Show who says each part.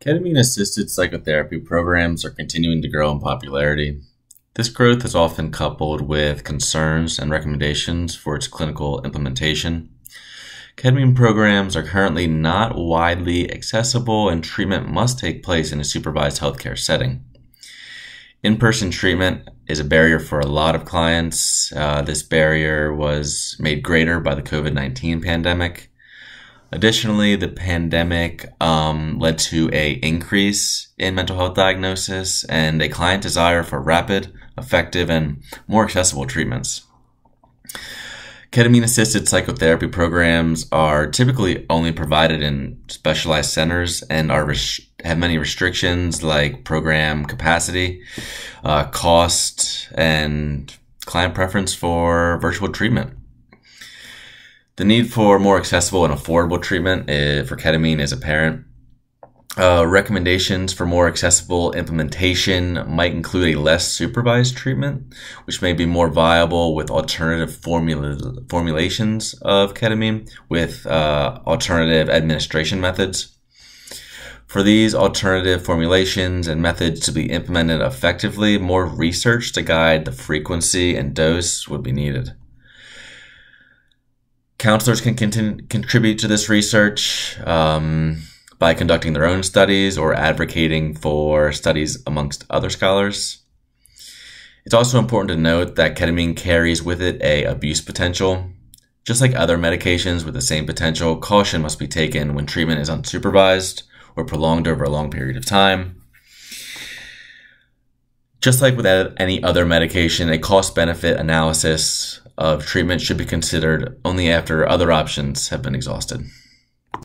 Speaker 1: Ketamine assisted psychotherapy programs are continuing to grow in popularity. This growth is often coupled with concerns and recommendations for its clinical implementation. Ketamine programs are currently not widely accessible, and treatment must take place in a supervised healthcare setting. In person treatment is a barrier for a lot of clients. Uh, this barrier was made greater by the COVID 19 pandemic. Additionally, the pandemic um, led to a increase in mental health diagnosis and a client desire for rapid, effective, and more accessible treatments. Ketamine assisted psychotherapy programs are typically only provided in specialized centers and are have many restrictions like program capacity, uh, cost, and client preference for virtual treatment. The need for more accessible and affordable treatment uh, for ketamine is apparent. Uh, recommendations for more accessible implementation might include a less supervised treatment, which may be more viable with alternative formula, formulations of ketamine with uh, alternative administration methods. For these alternative formulations and methods to be implemented effectively, more research to guide the frequency and dose would be needed. Counselors can continue, contribute to this research. Um, by conducting their own studies or advocating for studies amongst other scholars. It's also important to note that ketamine carries with it a abuse potential. Just like other medications with the same potential, caution must be taken when treatment is unsupervised or prolonged over a long period of time. Just like with any other medication, a cost benefit analysis of treatment should be considered only after other options have been exhausted.